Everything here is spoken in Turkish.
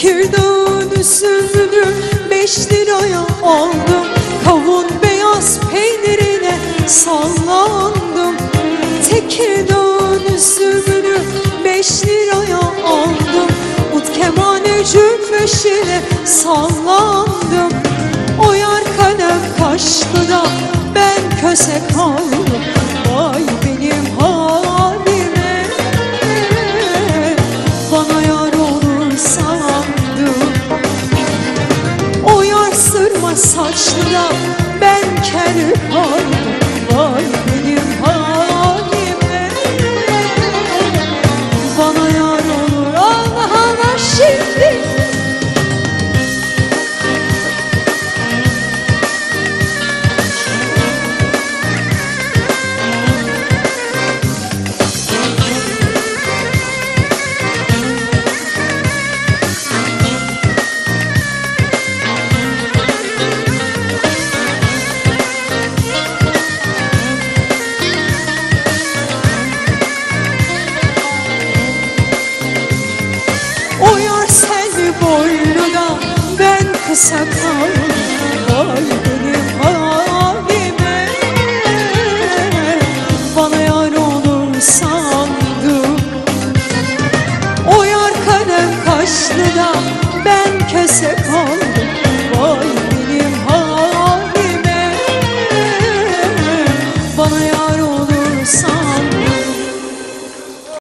Tekirdağ'ın üzümünü beş liraya aldım. Kavun beyaz peynirine sallandım. Tekirdağ'ın üzümünü beş liraya aldım. Ut kemane cümbüşüne sallandım. O yar kalem kaşlı da ben köse kaldım sırma saçlı da ben kel kaldım ben kısa